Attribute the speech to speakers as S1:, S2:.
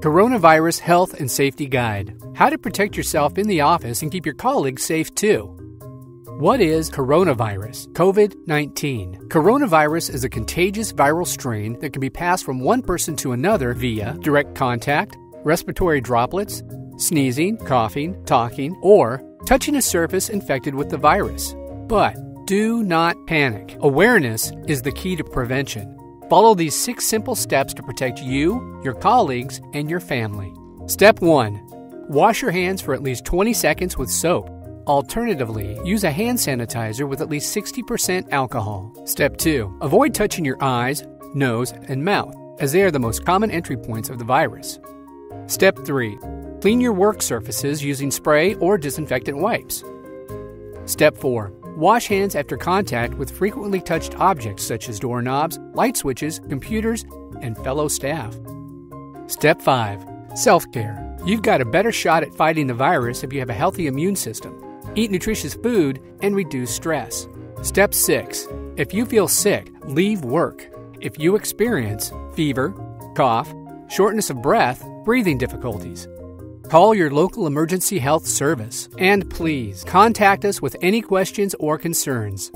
S1: Coronavirus Health and Safety Guide How to protect yourself in the office and keep your colleagues safe too. What is coronavirus? COVID 19. Coronavirus is a contagious viral strain that can be passed from one person to another via direct contact, respiratory droplets, sneezing, coughing, talking, or touching a surface infected with the virus. But do not panic. Awareness is the key to prevention. Follow these six simple steps to protect you, your colleagues, and your family. Step 1 Wash your hands for at least 20 seconds with soap. Alternatively, use a hand sanitizer with at least 60% alcohol. Step 2 Avoid touching your eyes, nose, and mouth, as they are the most common entry points of the virus. Step 3 Clean your work surfaces using spray or disinfectant wipes. Step 4 Wash hands after contact with frequently touched objects such as doorknobs, light switches, computers, and fellow staff. Step 5 Self care. You've got a better shot at fighting the virus if you have a healthy immune system. Eat nutritious food and reduce stress. Step 6 If you feel sick, leave work. If you experience fever, cough, shortness of breath, breathing difficulties, Call your local emergency health service and please contact us with any questions or concerns.